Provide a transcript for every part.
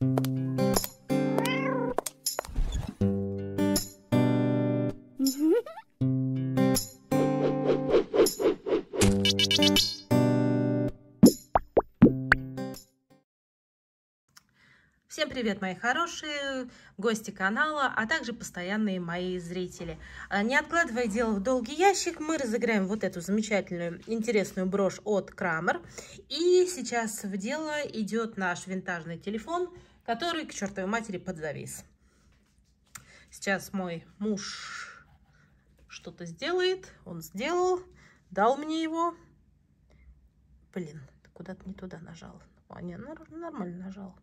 Всем привет, мои хорошие гости канала, а также постоянные мои зрители. А, не откладывая дело в долгий ящик, мы разыграем вот эту замечательную, интересную брошь от Крамер. И сейчас в дело идет наш винтажный телефон, который к чертовой матери подзавис. Сейчас мой муж что-то сделает, он сделал, дал мне его. Блин, куда-то не туда нажал. А, не, нормально нажал.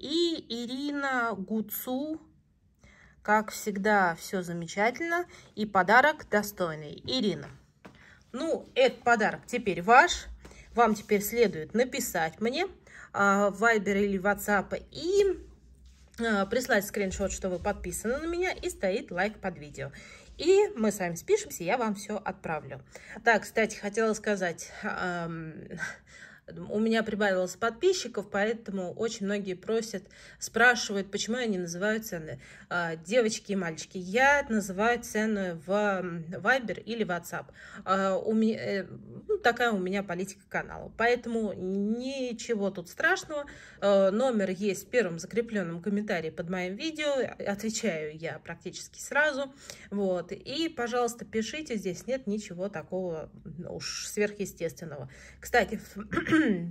И Ирина Гуцу. Как всегда, все замечательно. И подарок достойный. Ирина. Ну, этот подарок теперь ваш. Вам теперь следует написать мне а, в Viber или WhatsApp и а, прислать скриншот, что вы подписаны на меня, и стоит лайк под видео. И мы с вами спишемся, я вам все отправлю. Так, кстати, хотела сказать, у меня прибавилось подписчиков, поэтому очень многие просят, спрашивают, почему я не называю цены. А, девочки и мальчики, я называю цены в Viber или WhatsApp. А, у меня, э, ну, такая у меня политика канала. Поэтому ничего тут страшного. А, номер есть в первом закрепленном комментарии под моим видео. Отвечаю я практически сразу. Вот. И, пожалуйста, пишите. Здесь нет ничего такого уж сверхъестественного. Кстати,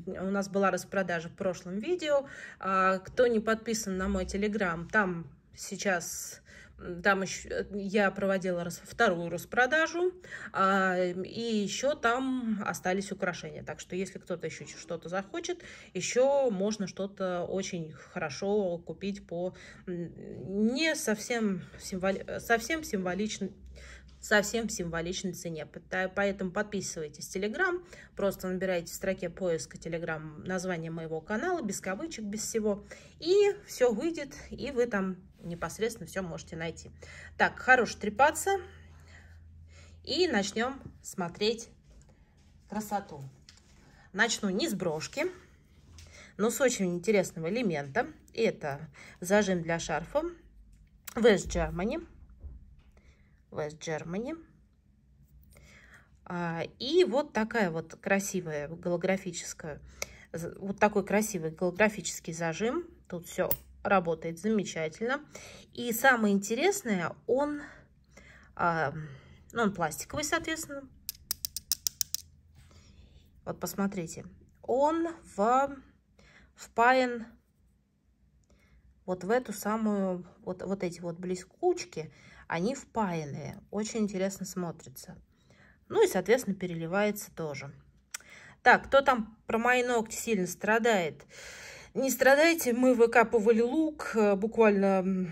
у нас была распродажа в прошлом видео. А, кто не подписан на мой телеграм, там сейчас там еще я проводила раз, вторую распродажу, а, и еще там остались украшения. Так что если кто-то еще что-то захочет, еще можно что-то очень хорошо купить по не совсем, символи, совсем символичной совсем символичной цене. Поэтому подписывайтесь в Телеграм, просто набирайте в строке поиска Телеграм название моего канала, без кавычек, без всего, и все выйдет, и вы там непосредственно все можете найти. Так, хорош трепаться, и начнем смотреть красоту. Начну не с брошки, но с очень интересного элемента. Это зажим для шарфа West Germany. West Germany. А, и вот такая вот красивая голографическая, вот такой красивый голографический зажим. Тут все работает замечательно. И самое интересное, он, а, ну, он пластиковый, соответственно. Вот посмотрите, он в, впаян вот в эту самую, вот, вот эти вот блескучки, они впаянные. Очень интересно смотрится. Ну и, соответственно, переливается тоже. Так, кто там про мои ногти сильно страдает? Не страдайте, мы выкапывали лук э, буквально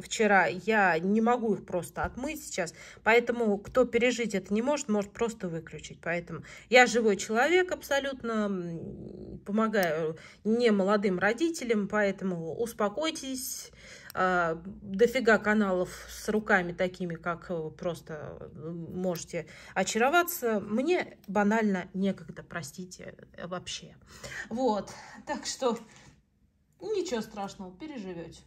вчера. Я не могу их просто отмыть сейчас. Поэтому, кто пережить это не может, может просто выключить. Поэтому я живой человек абсолютно, помогаю не молодым родителям, поэтому успокойтесь, а, дофига каналов с руками такими, как э, просто э, можете очароваться. Мне банально некогда, простите, э, вообще. Вот, так что ничего страшного, переживете.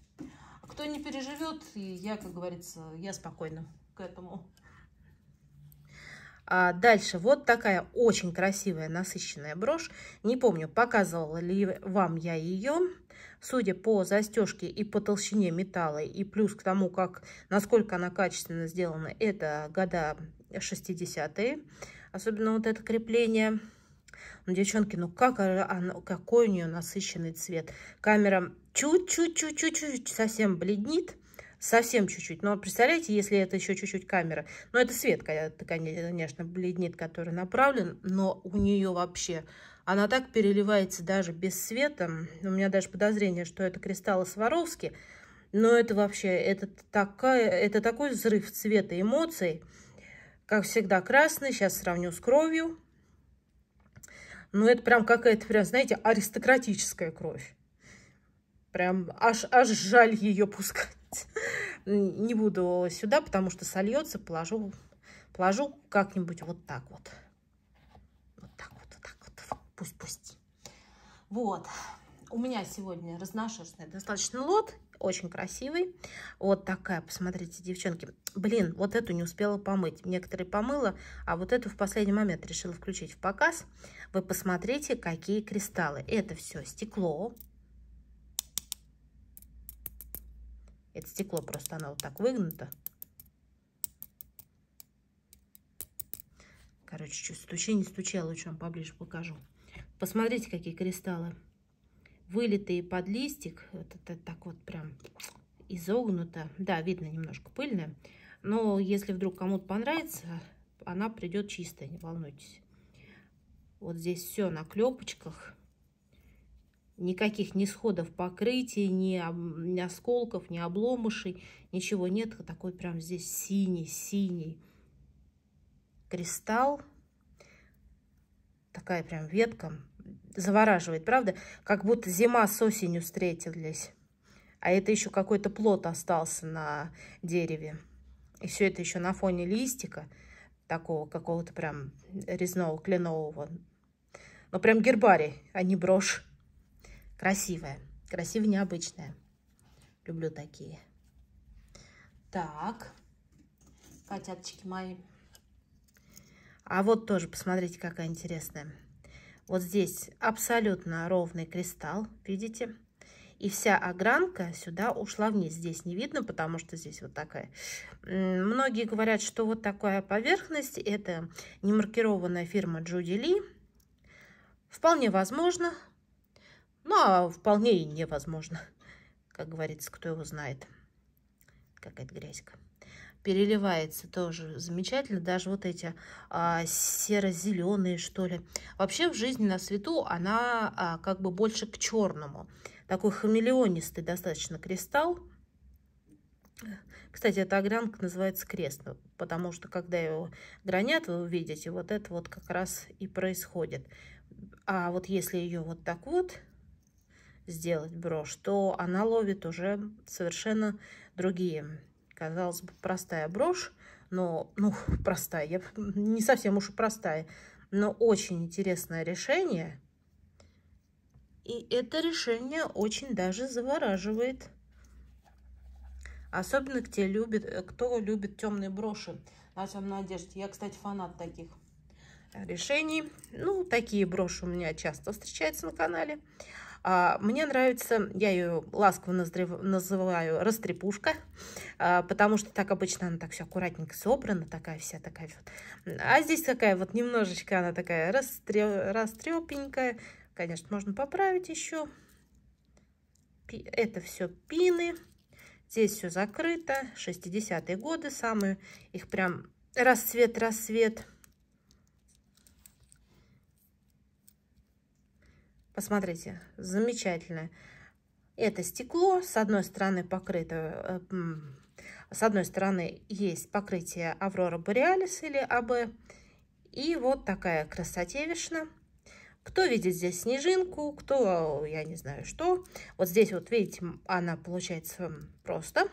Кто не переживет, я, как говорится, я спокойна к этому. А дальше вот такая очень красивая насыщенная брошь. Не помню, показывала ли вам я ее. Судя по застежке и по толщине металла, и плюс к тому, как, насколько она качественно сделана, это года 60-е. Особенно вот это крепление. Ну, девчонки, ну как оно, какой у нее насыщенный цвет. Камера чуть-чуть-чуть-чуть совсем бледнит. Совсем чуть-чуть. Но представляете, если это еще чуть-чуть камера. Ну, это свет, конечно, бледнит, который направлен. Но у нее вообще она так переливается даже без света. У меня даже подозрение, что это кристаллы Сваровски. Но это вообще, это, такая, это такой взрыв цвета эмоций. Как всегда, красный. Сейчас сравню с кровью. Ну, это прям какая-то, прям, знаете, аристократическая кровь. Прям аж, аж жаль ее пускать. Не буду сюда, потому что сольется, положу, положу как-нибудь вот так вот пусть, пусть. Вот. у меня сегодня разношерстный достаточно лот, очень красивый. Вот такая, посмотрите, девчонки. Блин, вот эту не успела помыть. Некоторые помыла, а вот эту в последний момент решила включить в показ. Вы посмотрите, какие кристаллы. Это все стекло. Это стекло просто, оно вот так выгнуто. Короче, чуть стучи, не стучи, лучше вам поближе покажу. Посмотрите, какие кристаллы. Вылитые под листик. Вот это так вот прям изогнуто. Да, видно немножко пыльная. Но если вдруг кому-то понравится, она придет чистая, не волнуйтесь. Вот здесь все на клепочках. Никаких ни сходов покрытия, ни, ни осколков, ни обломышей. Ничего нет. Такой прям здесь синий-синий кристалл. Такая прям ветка. Завораживает, правда? Как будто зима с осенью встретились. А это еще какой-то плод остался на дереве. И все это еще на фоне листика. Такого какого-то прям резного, кленового. Ну, прям гербарий, а не брошь. Красивая. Красивая, необычная. Люблю такие. Так. Котяточки мои. А вот тоже, посмотрите, какая интересная. Вот здесь абсолютно ровный кристалл, видите? И вся огранка сюда ушла вниз. Здесь не видно, потому что здесь вот такая. Многие говорят, что вот такая поверхность, это немаркированная фирма Джуди Ли. Вполне возможно, ну а вполне и невозможно, как говорится, кто его знает. Какая-то грязька переливается тоже замечательно. Даже вот эти а, серо-зеленые, что ли. Вообще в жизни на свету она а, как бы больше к черному. Такой хамелеонистый достаточно кристалл. Кстати, эта огранка называется крест, потому что когда его гранят, вы увидите, вот это вот как раз и происходит. А вот если ее вот так вот сделать брошь, то она ловит уже совершенно другие Казалось бы, простая брошь, но, ну, простая, я, не совсем уж и простая, но очень интересное решение. И это решение очень даже завораживает. Особенно кто любит, кто любит темные броши на темной одежде. Я, кстати, фанат таких решений. Ну, такие броши у меня часто встречаются на канале. А, мне нравится, я ее ласково называю растрепушка, а, потому что так обычно она так все аккуратненько собрана, такая вся такая вот. А здесь такая вот немножечко она такая растрепенькая. Конечно, можно поправить еще. Это все пины. Здесь все закрыто. 60-е годы самые. Их прям расцвет-рассвет. Посмотрите, замечательное. Это стекло, с одной стороны покрыто, э, с одной стороны есть покрытие Аврора Бореалис или АБ. И вот такая красотевишна. Кто видит здесь снежинку, кто, я не знаю что. Вот здесь вот, видите, она получается просто,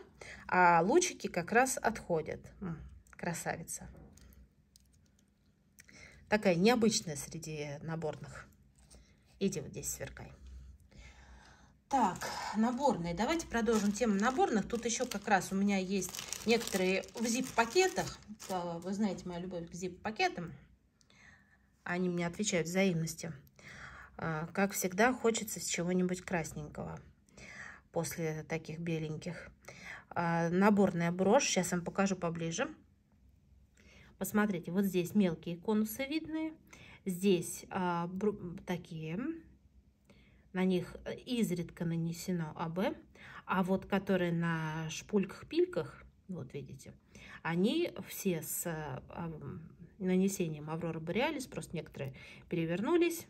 а лучики как раз отходят. Красавица. Такая необычная среди наборных. Иди вот здесь сверкай. Так, наборные. Давайте продолжим тему наборных. Тут еще как раз у меня есть некоторые в zip-пакетах. Вы знаете мою любовь к zip-пакетам. Они мне отвечают взаимностью. А, как всегда, хочется с чего-нибудь красненького после таких беленьких. А, наборная брошь. Сейчас вам покажу поближе. Посмотрите, вот здесь мелкие конусы видные. Здесь а, такие, на них изредка нанесено АБ, а вот которые на шпульках-пильках, вот видите, они все с а, нанесением Аврора Бореалис, просто некоторые перевернулись.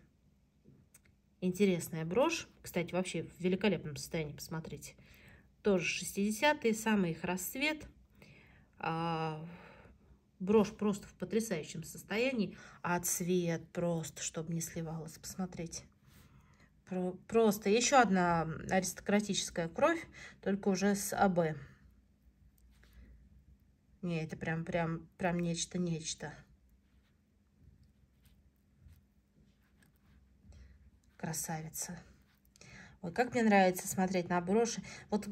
Интересная брошь, кстати, вообще в великолепном состоянии, посмотрите. Тоже 60-е, самый их расцвет. А, Брошь просто в потрясающем состоянии, а цвет просто, чтобы не сливалось. Посмотрите. Просто еще одна аристократическая кровь, только уже с АБ. Не, это прям, прям, прям нечто-нечто. Красавица. Ой, как мне нравится смотреть на броши. Вот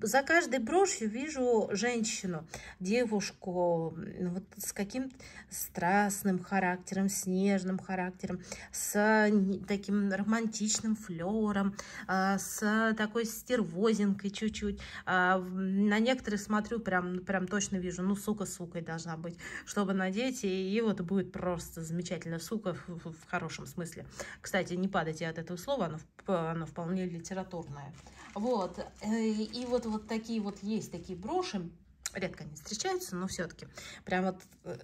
за каждой брошью вижу женщину, девушку ну, вот с каким-то страстным характером, с нежным характером, с таким романтичным флером, а, с такой стервозинкой чуть-чуть. А, на некоторых смотрю, прям, прям точно вижу, ну, сука сукой должна быть, чтобы надеть, и, и вот будет просто замечательно. Сука в, в хорошем смысле. Кстати, не падайте от этого слова, оно, оно вполне литературное. Вот. Э, и вот, вот такие вот есть такие броши. Редко они встречаются, но все-таки прям вот э,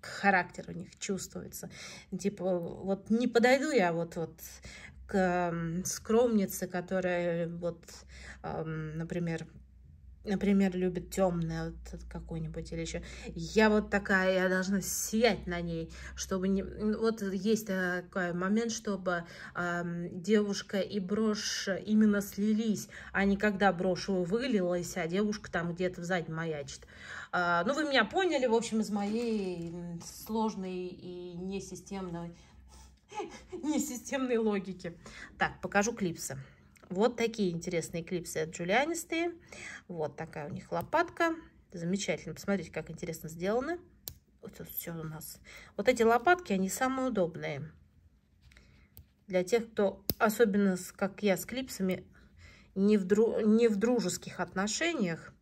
характер у них чувствуется. Типа вот не подойду я вот, вот к скромнице, которая вот, например, например, любит темное вот какой-нибудь или еще. Я вот такая, я должна сиять на ней, чтобы не... Вот есть такой момент, чтобы э, девушка и брошь именно слились, а не когда брошь вылилась, а девушка там где-то сзади маячит. Э, ну, вы меня поняли, в общем, из моей сложной и несистемной, несистемной логики. Так, покажу клипсы. Вот такие интересные клипсы от Джулианистые. Вот такая у них лопатка. Замечательно. Посмотрите, как интересно сделаны. Вот тут все у нас. Вот эти лопатки, они самые удобные. Для тех, кто, особенно как я, с клипсами, не в, дру, не в дружеских отношениях.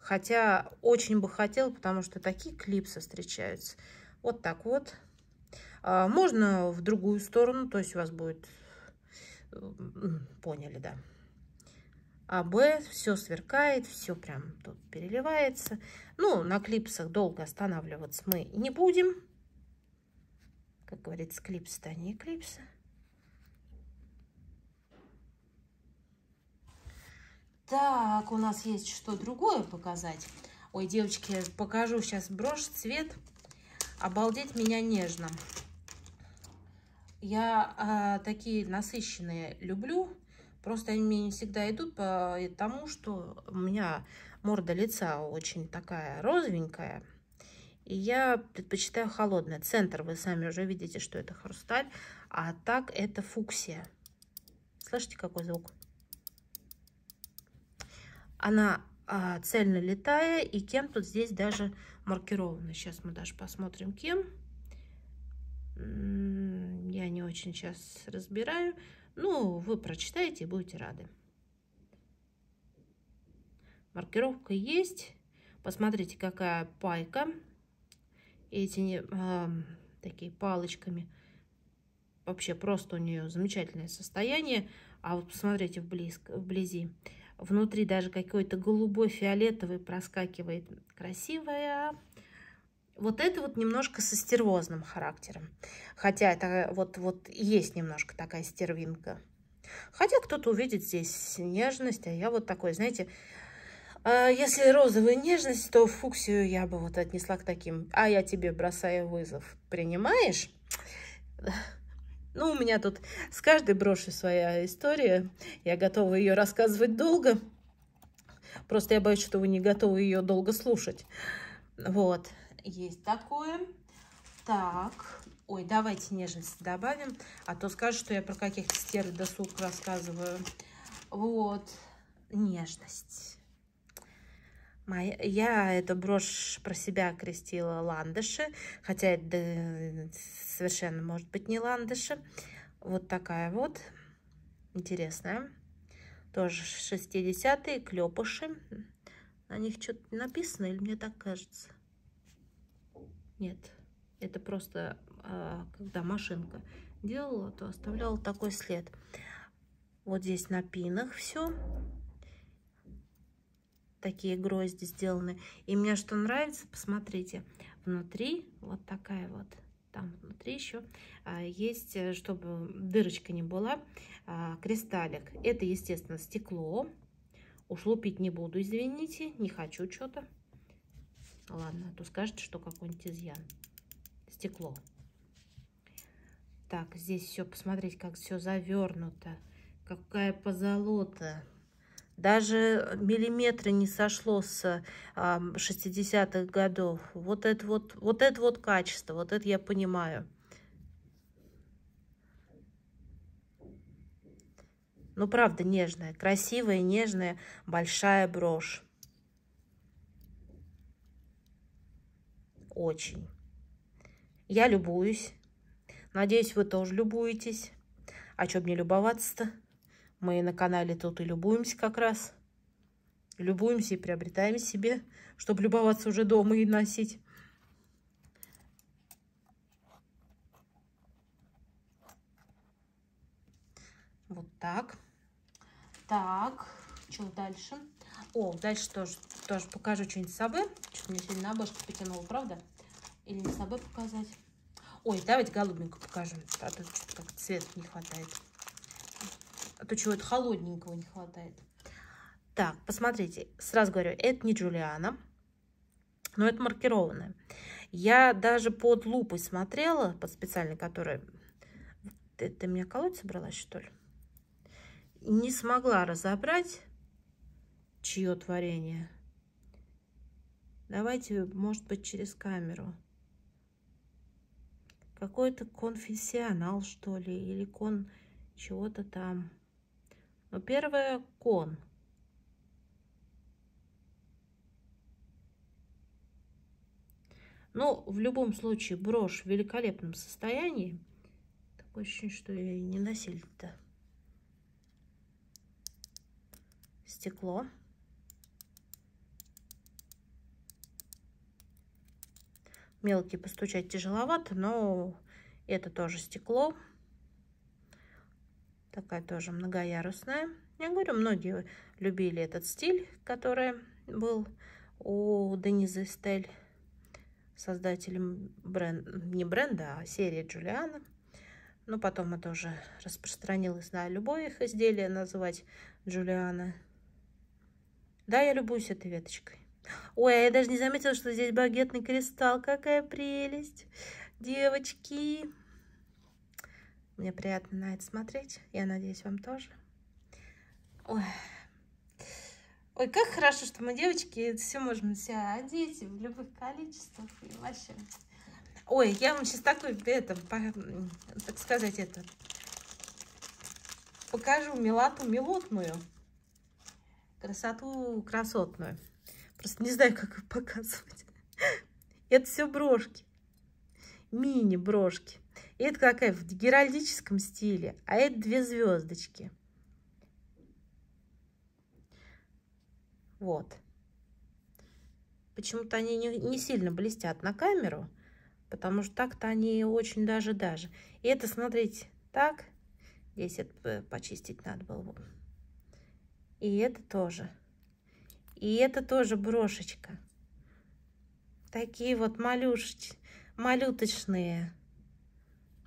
Хотя очень бы хотел, потому что такие клипсы встречаются. Вот так вот. А, можно в другую сторону, то есть у вас будет Поняли, да. А Б все сверкает, все прям тут переливается. Ну, на клипсах долго останавливаться мы не будем. Как говорится, клипсы-то не клипсы. Так, у нас есть что другое показать. Ой, девочки, покажу сейчас брошь, цвет. Обалдеть меня нежно. Я а, такие насыщенные люблю, просто они мне не всегда идут потому, что у меня морда лица очень такая розовенькая. И я предпочитаю холодное. Центр вы сами уже видите, что это хрусталь, а так это фуксия. Слышите, какой звук? Она а, цельно летая, и кем тут здесь даже маркировано. Сейчас мы даже посмотрим, кем. Я не очень сейчас разбираю. Ну, вы прочитаете и будете рады. Маркировка есть. Посмотрите, какая пайка. Эти э, такие палочками. Вообще просто у нее замечательное состояние. А вот посмотрите вблиз, вблизи. Внутри даже какой-то голубой фиолетовый проскакивает. Красивая. Вот это вот немножко со стервозным характером. Хотя это вот, вот есть немножко такая стервинка. Хотя кто-то увидит здесь нежность, а я вот такой, знаете, а если розовая нежность, то фуксию я бы вот отнесла к таким. А я тебе бросаю вызов. Принимаешь? Ну, у меня тут с каждой брошью своя история. Я готова ее рассказывать долго. Просто я боюсь, что вы не готовы ее долго слушать. Вот. Есть такое. Так, ой, давайте нежность добавим, а то скажут, что я про каких-то стерв досуг рассказываю. Вот, нежность. Моя, я эту брошь про себя крестила ландыши, хотя это совершенно может быть не ландыши. Вот такая вот, интересная. Тоже 60-е, клепыши. На них что-то написано или мне так кажется? Нет, это просто, а, когда машинка делала, то оставляла такой след. Вот здесь на пинах все. Такие грозди сделаны. И мне что нравится, посмотрите, внутри вот такая вот там внутри еще а, есть, э, чтобы дырочка не была, а, кристаллик. Это, естественно, стекло. Уж лупить не буду, извините, не хочу что-то. Ладно, а то скажете, что какой-нибудь изъян. Стекло. Так, здесь все, посмотрите, как все завернуто. Какая позолота. Даже миллиметра не сошло с а, 60-х годов. Вот это вот, вот это вот качество, вот это я понимаю. Ну, правда, нежная. Красивая, нежная, большая брошь. Очень. Я любуюсь. Надеюсь, вы тоже любуетесь. А что мне любоваться-то? Мы на канале тут и любуемся как раз. Любуемся и приобретаем себе, чтобы любоваться уже дома и носить. Вот так. Так, что дальше? О, дальше тоже, тоже покажу что-нибудь с собой. Что-то мне сегодня на обложку потянуло, правда? Или не с собой показать? Ой, давайте голубенькую покажем. А то что-то как цвет не хватает. А то чего-то холодненького не хватает. Так, посмотрите. Сразу говорю, это не Джулиана. Но это маркированная. Я даже под лупой смотрела, под специальной, которая... Ты, ты меня колоть собралась, что ли? не смогла разобрать, чье творение. Давайте, может быть, через камеру. Какой-то конфессионал, что ли, или кон чего-то там. Но первое – кон. Ну, в любом случае, брошь в великолепном состоянии. Такое ощущение, что ее не носили-то. стекло. Мелкие постучать тяжеловато, но это тоже стекло. Такая тоже многоярусная. Я говорю, многие любили этот стиль, который был у Денизы Стель, создателем бренда, не бренда, а серии Джулиана. Но потом это уже распространилось на любое их изделие называть Джулиана. Да, я любуюсь этой веточкой. Ой, а я даже не заметила, что здесь багетный кристалл. Какая прелесть. Девочки. Мне приятно на это смотреть. Я надеюсь, вам тоже. Ой. Ой, как хорошо, что мы, девочки, все можем себя одеть в любых количествах. И вообще. Ой, я вам сейчас такой, это, по, так сказать, это, покажу милоту милотную красоту красотную. Просто не знаю, как их показывать. Это все брошки. Мини-брошки. Это какая в геральдическом стиле. А это две звездочки. Вот. Почему-то они не, не сильно блестят на камеру. Потому что так-то они очень даже-даже. И это, смотрите, так. Здесь это почистить надо было. И это тоже. И это тоже брошечка. Такие вот малюшечки, малюточные.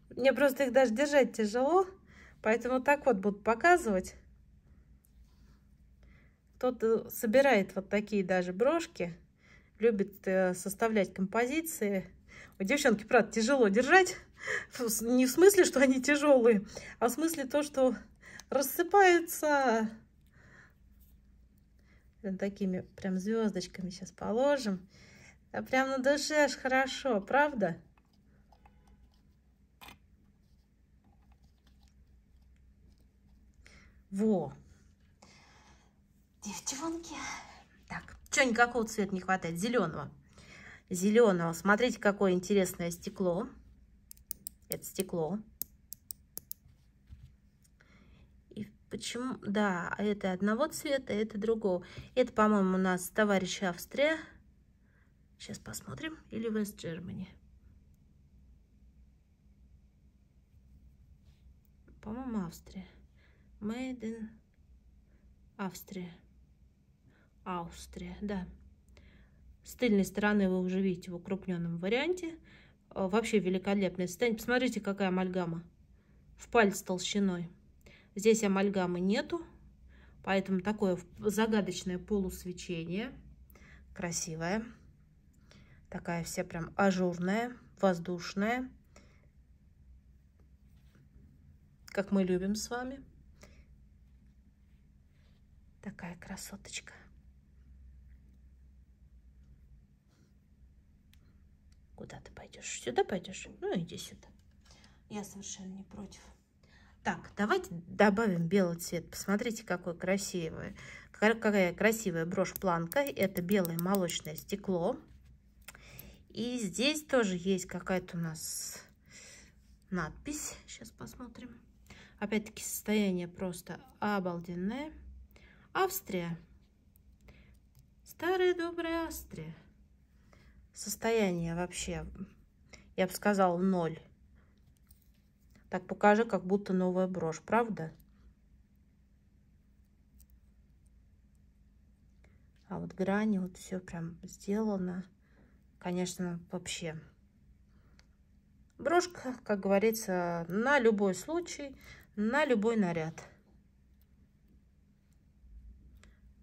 Мне просто их даже держать тяжело, поэтому так вот буду показывать. Кто-то собирает вот такие даже брошки, любит э, составлять композиции. У девчонки, правда, тяжело держать. Не в смысле, что они тяжелые, а в смысле то, что рассыпаются такими прям звездочками сейчас положим. А прям на душе аж хорошо, правда? Во. Девчонки. Так, что никакого цвета не хватает? Зеленого. Зеленого. Смотрите, какое интересное стекло. Это стекло. Почему? Да, а это одного цвета, это другого. Это, по-моему, у нас товарищ Австрия. Сейчас посмотрим. Или Вест Germany. По-моему, Австрия. Made in Австрия. Австрия, да. С тыльной стороны вы уже видите в укрупненном варианте. Вообще великолепное состояние. Посмотрите, какая амальгама. В палец толщиной. Здесь амальгамы нету, поэтому такое загадочное полусвечение. Красивое. Такая вся прям ажурная, воздушная. Как мы любим с вами. Такая красоточка. Куда ты пойдешь? Сюда пойдешь? Ну, иди сюда. Я совершенно не против. Так, давайте добавим белый цвет. Посмотрите, какой красивый. Какая красивая брошь-планка. Это белое молочное стекло. И здесь тоже есть какая-то у нас надпись. Сейчас посмотрим. Опять-таки состояние просто обалденное. Австрия. Старая добрая Австрия. Состояние вообще, я бы сказала, ноль. Так покажи, как будто новая брошь, правда? А вот грани, вот все прям сделано. Конечно, вообще. Брошка, как говорится, на любой случай, на любой наряд.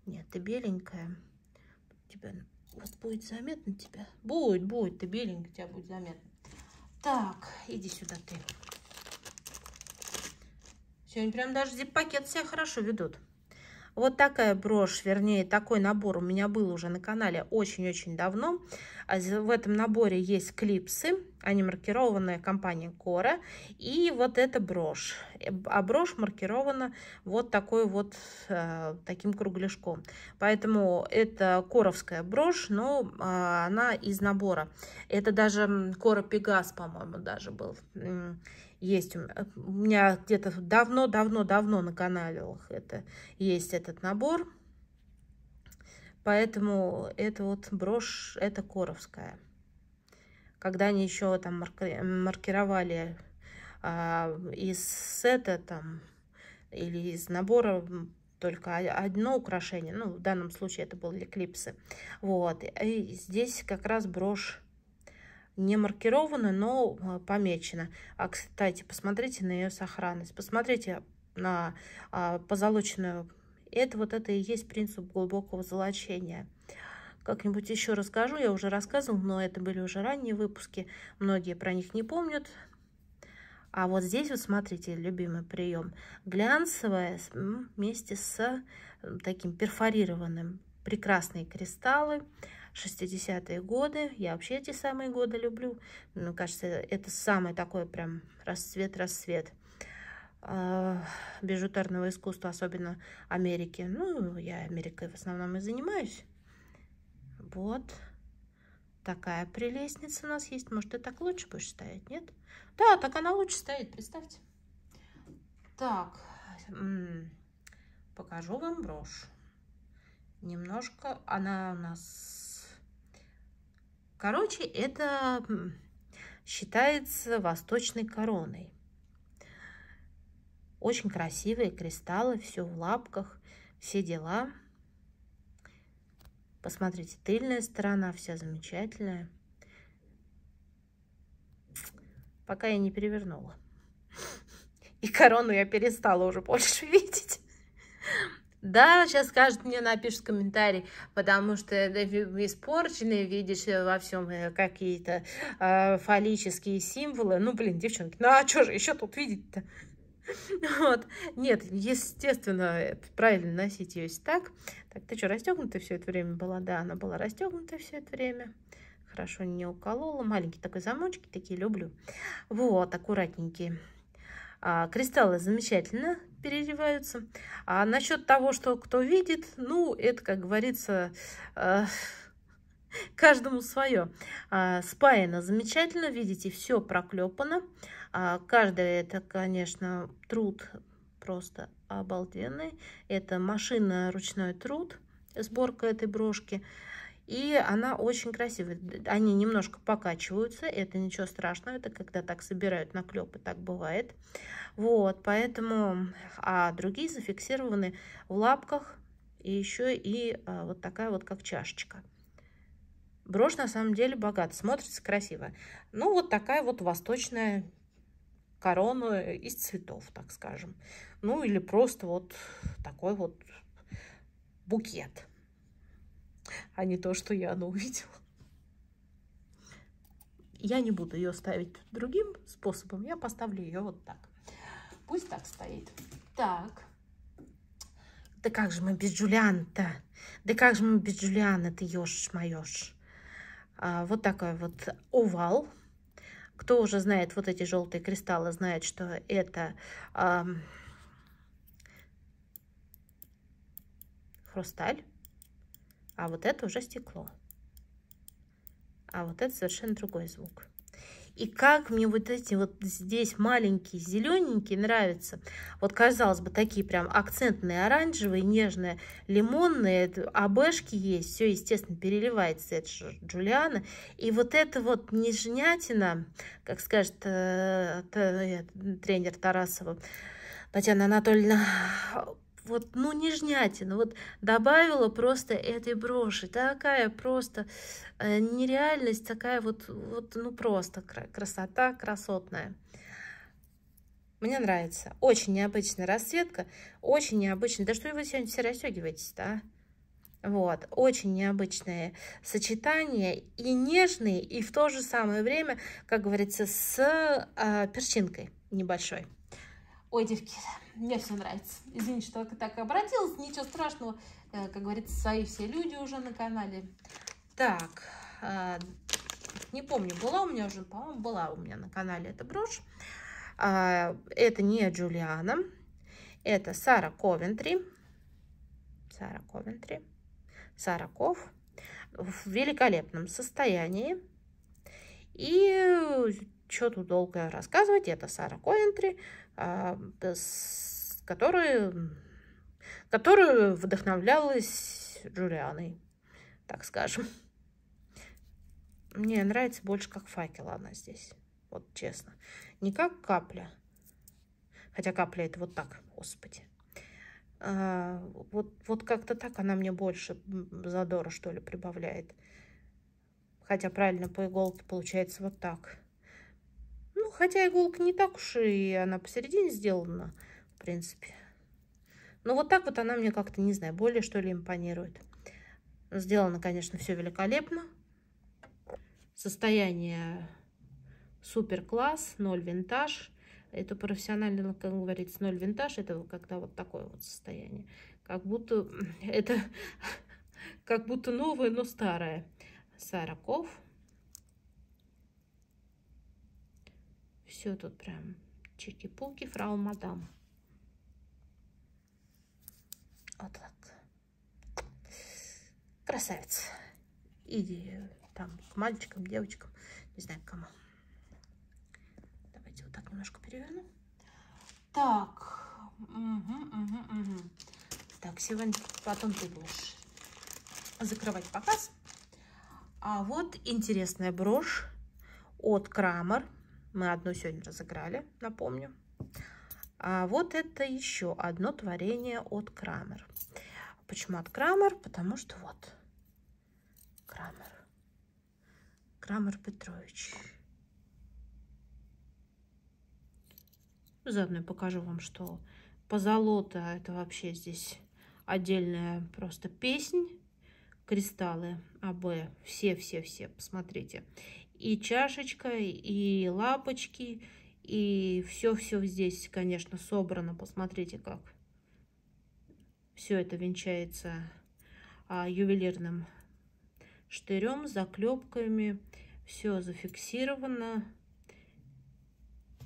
Нет, ты беленькая. Тебя вот будет заметно тебя. Будет, будет, ты беленькая, тебя будет заметно. Так, иди сюда ты. Сегодня прям даже зип-пакет себя хорошо ведут. Вот такая брошь, вернее, такой набор у меня был уже на канале очень-очень давно. А в этом наборе есть клипсы, они маркированные компанией Кора. И вот эта брошь. А брошь маркирована вот такой вот э, таким кругляшком. Поэтому это коровская брошь, но э, она из набора. Это даже Кора Пегас, по-моему, даже был есть у меня где-то давно-давно-давно на канале это есть этот набор. Поэтому это вот брошь, это коровская. Когда они еще там маркировали а, из сета там или из набора только одно украшение, ну, в данном случае это были клипсы. Вот, и здесь как раз брошь не маркирована, но а, помечена. А, кстати, посмотрите на ее сохранность. Посмотрите на а, позолоченную. Это вот это и есть принцип глубокого золочения. Как-нибудь еще расскажу, я уже рассказывала, но это были уже ранние выпуски, многие про них не помнят. А вот здесь вот смотрите, любимый прием. Глянцевая вместе с таким перфорированным. Прекрасные кристаллы. 60-е годы. Я вообще эти самые годы люблю. Мне кажется, это самый такой прям расцвет-расцвет э, бижутерного искусства, особенно Америки. Ну, я Америкой в основном и занимаюсь. Вот. Такая прелестница у нас есть. Может, ты так лучше будешь стоять, нет? Да, так она лучше стоит, представьте. Так, покажу вам брошь. Немножко она у нас Короче, это считается восточной короной. Очень красивые кристаллы, все в лапках, все дела. Посмотрите, тыльная сторона вся замечательная. Пока я не перевернула. И корону я перестала уже больше видеть. Да, сейчас скажут, мне напишут комментарий, потому что испорченные, видишь во всем э, какие-то э, фаллические символы. Ну, блин, девчонки, ну а что же еще тут видеть-то? Вот. Нет, естественно, правильно носить ее так. Так, ты что, расстегнутая все это время была? Да, она была расстегнутая все это время. Хорошо не уколола. Маленькие такой замочки, такие люблю. Вот, аккуратненькие. А, кристаллы замечательно переливаются. А насчет того, что кто видит, ну, это, как говорится, э, каждому свое. А, спаяно замечательно, видите, все проклепано. А, каждое это, конечно, труд просто обалденный. Это машина ручной труд, сборка этой брошки. И она очень красивая. Они немножко покачиваются, это ничего страшного, это когда так собирают наклепы, так бывает. Вот, поэтому, а другие зафиксированы в лапках, и еще и а, вот такая вот как чашечка. Брошь на самом деле богата, смотрится красиво. Ну, вот такая вот восточная корона из цветов, так скажем. Ну, или просто вот такой вот букет а не то, что я, ну, увидела. Я не буду ее ставить другим способом, я поставлю ее вот так. Пусть так стоит. Так. Да как же мы без Джулиана-то? Да как же мы без Джулиана, ты ешь моешь? А, вот такой вот овал. Кто уже знает вот эти желтые кристаллы, знает, что это э, хрусталь, а вот это уже стекло. А вот это совершенно другой звук. И как мне вот эти вот здесь маленькие зелененькие нравятся. Вот, казалось бы, такие прям акцентные оранжевые, нежные, лимонные. АБшки есть. Все, естественно, переливается. Это же Джулиана. И вот это вот нежнятина, как скажет э, э, тренер Тарасова, Татьяна Анатольевна, вот, ну, нежнятина, вот добавила просто этой броши, такая просто э, нереальность, такая вот, вот, ну, просто красота красотная. Мне нравится. Очень необычная расцветка, очень необычная. Да что вы сегодня все расстегиваетесь, да? Вот, очень необычное сочетание и нежные, и в то же самое время, как говорится, с э, перчинкой небольшой. Ой, девки, мне все нравится. Извините, что так обратилась. Ничего страшного. Э, как говорится, свои все люди уже на канале. Так, э, не помню, была у меня уже, по-моему, была у меня на канале эта брошь. А, это не Джулиана. Это Сара Ковентри. Сара Ковентри. Сара Ков. В великолепном состоянии. И что тут долго рассказывать, это Сара Ковентри. А, которую, которую вдохновлялась Джулианой, так скажем. Мне нравится больше как факел она здесь, вот честно. Не как капля, хотя капля это вот так, господи. А, вот, вот как-то так она мне больше задора, что ли, прибавляет. Хотя правильно по иголке получается вот так. Хотя иголка не так уж и она посередине сделана, в принципе. Но вот так вот она мне как-то, не знаю, более что ли импонирует. Сделано, конечно, все великолепно. Состояние супер класс, ноль винтаж. Это профессионально, как говорится, ноль винтаж. Это когда вот такое вот состояние. Как будто это как будто новое, но старое. Сараков. Все тут прям чики-пуки, фрау мадам. Вот так. Красавец. Иди там к мальчикам, девочкам, не знаю кому. Давайте вот так немножко переверну. Так. Угу, угу, угу. Так, сегодня потом ты будешь закрывать показ. А вот интересная брошь от Крамер. Мы одну сегодня разыграли, напомню. А вот это еще одно творение от Крамер. Почему от Крамер? Потому что вот Крамер. Крамер Петрович. Заодно покажу вам, что позолота это вообще здесь отдельная просто песнь. Кристаллы АБ, все-все-все, посмотрите и чашечка, и лапочки, и все-все здесь, конечно, собрано. Посмотрите, как все это венчается а, ювелирным штырем, заклепками. Все зафиксировано.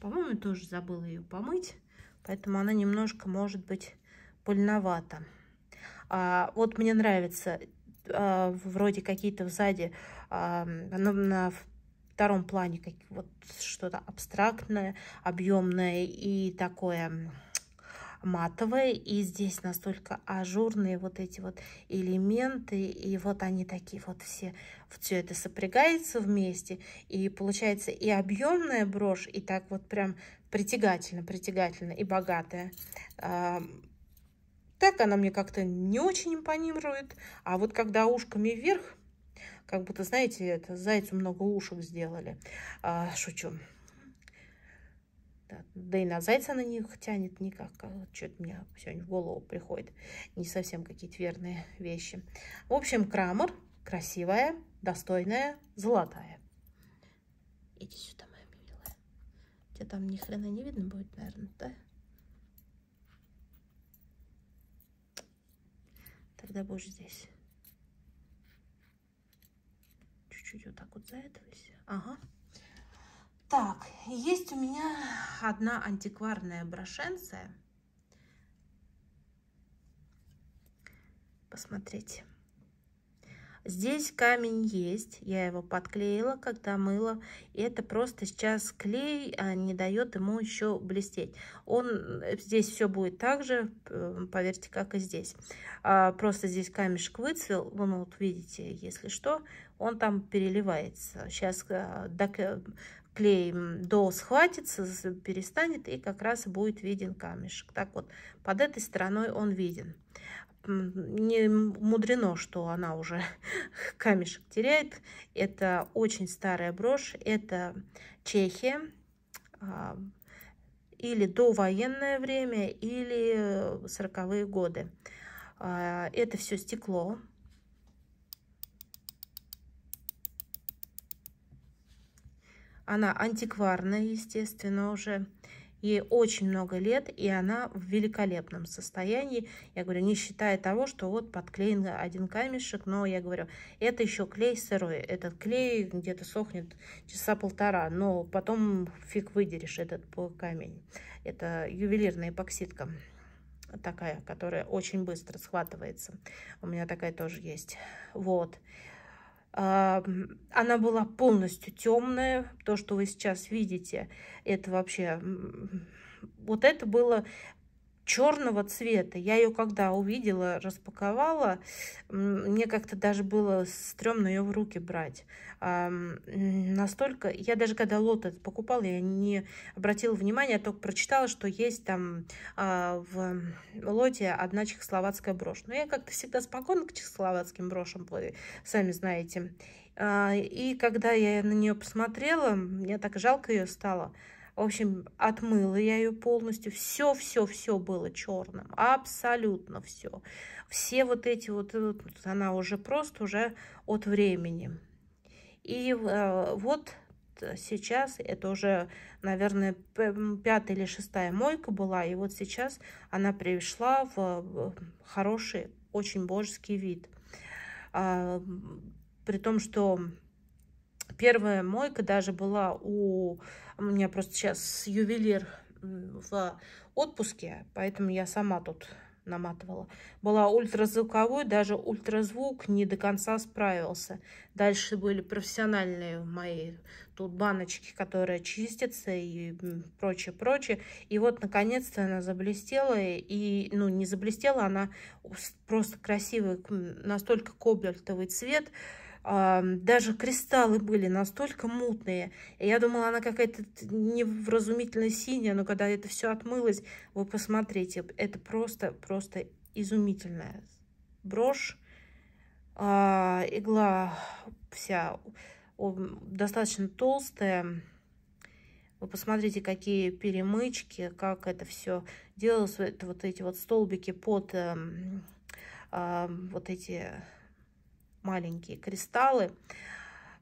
По-моему, тоже забыла ее помыть, поэтому она немножко может быть пыльновата. А, вот мне нравится а, вроде какие-то сзади а, на, на втором плане как, вот что-то абстрактное, объемное и такое матовое. И здесь настолько ажурные вот эти вот элементы. И вот они такие вот все, все это сопрягается вместе. И получается и объемная брошь, и так вот прям притягательно, притягательно и богатая. Так она мне как-то не очень импонирует. А вот когда ушками вверх, как будто, знаете, это зайцу много ушек сделали. А, шучу. Да, да и на зайца на них тянет никак. А Что-то мне сегодня в голову приходит. Не совсем какие-то верные вещи. В общем, крамер красивая, достойная, золотая. Иди сюда, моя милая. Тебя там ни хрена не видно будет, наверное, да? Тогда будешь здесь. Чуть-чуть вот так вот заэтовались. Ага. Так, есть у меня одна антикварная брошенция. Посмотрите. Здесь камень есть, я его подклеила, когда мыла. И это просто сейчас клей а, не дает ему еще блестеть. Он э, здесь все будет так же, э, поверьте, как и здесь. А, просто здесь камешек выцвел, ну вот видите, если что, он там переливается. Сейчас а, клей до схватится, перестанет и как раз будет виден камешек. Так вот, под этой стороной он виден не мудрено, что она уже камешек теряет. Это очень старая брошь. Это Чехия. А, или довоенное время, или 40-е годы. А, это все стекло. Она антикварная, естественно, уже. Ей очень много лет, и она в великолепном состоянии. Я говорю, не считая того, что вот подклеен один камешек, но я говорю, это еще клей сырой. Этот клей где-то сохнет часа полтора, но потом фиг выдерешь этот камень. Это ювелирная эпоксидка такая, которая очень быстро схватывается. У меня такая тоже есть. Вот. Она была полностью темная. То, что вы сейчас видите, это вообще... Вот это было черного цвета. Я ее когда увидела, распаковала, мне как-то даже было стрёмно ее в руки брать. А, настолько, я даже когда лот этот покупала, я не обратила внимания, я только прочитала, что есть там а, в лоте одна чехословацкая брошь. Но я как-то всегда спокойна к чехословацким брошам, сами знаете. А, и когда я на нее посмотрела, мне так жалко ее стало. В общем, отмыла я ее полностью. Все-все-все было черным. Абсолютно все. Все вот эти вот, вот, она уже просто уже от времени. И э, вот сейчас, это уже, наверное, пятая или шестая мойка была, и вот сейчас она пришла в хороший, очень божеский вид. А, при том, что первая мойка даже была у у меня просто сейчас ювелир в отпуске, поэтому я сама тут наматывала. Была ультразвуковой, даже ультразвук не до конца справился. Дальше были профессиональные мои тут баночки, которые чистятся и прочее, прочее. И вот, наконец-то, она заблестела. И, ну, не заблестела, она просто красивый, настолько кобальтовый цвет даже кристаллы были настолько мутные. Я думала, она какая-то невразумительно синяя, но когда это все отмылось, вы посмотрите, это просто, просто изумительная брошь. А, игла вся достаточно толстая. Вы посмотрите, какие перемычки, как это все делалось. Это вот эти вот столбики под э, э, вот эти маленькие кристаллы.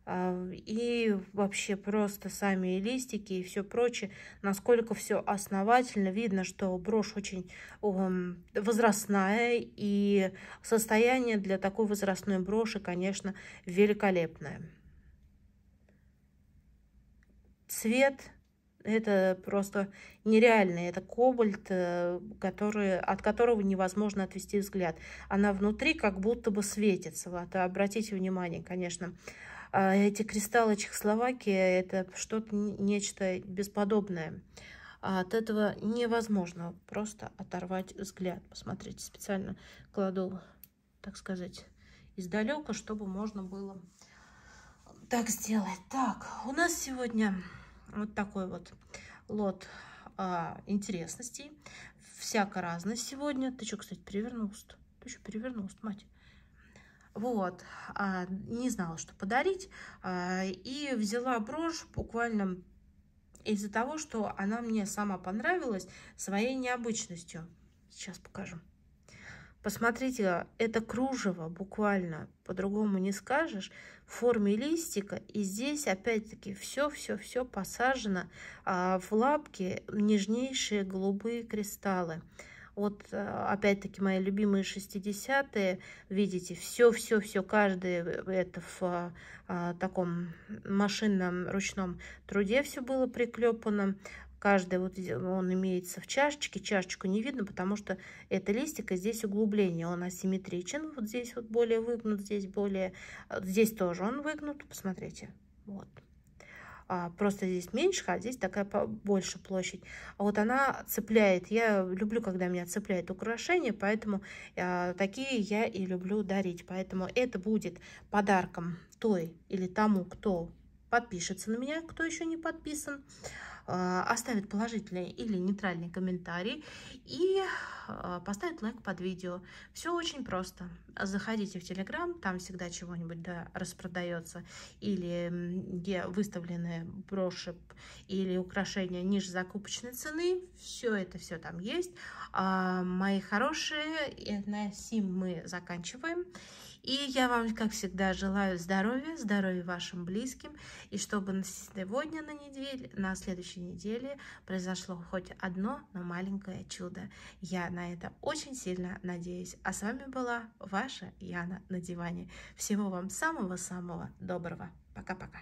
А, и вообще просто сами листики и все прочее, насколько все основательно. Видно, что брошь очень возрастная, и состояние для такой возрастной броши, конечно, великолепное. Цвет это просто нереально. Это кобальт, э, который, от которого невозможно отвести взгляд. Она внутри как будто бы светится. Вот, обратите внимание, конечно. А эти кристаллы Чехословакии – это что-то, нечто бесподобное. А от этого невозможно просто оторвать взгляд. Посмотрите, специально кладу, так сказать, издалека, чтобы можно было так сделать. Так, у нас сегодня вот такой вот лот а, интересностей. Всяко разно сегодня. Ты что, кстати, перевернулся? Ты что, перевернулся мать? Вот, а, не знала, что подарить. А, и взяла брошь буквально из-за того, что она мне сама понравилась своей необычностью. Сейчас покажу. Посмотрите, это кружево буквально, по-другому не скажешь, в форме листика. И здесь опять-таки все-все-все посажено а в лапки нежнейшие голубые кристаллы. Вот, э, опять-таки, мои любимые 60-е. Видите, все-все-все, каждый это в а, таком машинном ручном труде все было приклепано. Каждый вот он имеется в чашечке. Чашечку не видно, потому что это листик, и здесь углубление. Он асимметричен. Вот здесь вот более выгнут, здесь более... Здесь тоже он выгнут. Посмотрите. Вот а, просто здесь меньше, а здесь такая больше площадь. А вот она цепляет. Я люблю, когда меня цепляет украшение, поэтому а, такие я и люблю дарить. Поэтому это будет подарком той или тому, кто подпишется на меня, кто еще не подписан. А, оставит положительный или нейтральный комментарий и а, поставит лайк под видео. Все очень просто. Заходите в Телеграм, там всегда чего-нибудь да, распродается, или где выставлены броши или украшения ниже закупочной цены. Все это все там есть. А, мои хорошие, на сим мы заканчиваем. И я вам, как всегда, желаю здоровья, здоровья вашим близким, и чтобы сегодня на неделе, на следующей неделе произошло хоть одно, но маленькое чудо. Я на это очень сильно надеюсь. А с вами была ваша Яна на диване. Всего вам самого-самого доброго. Пока-пока.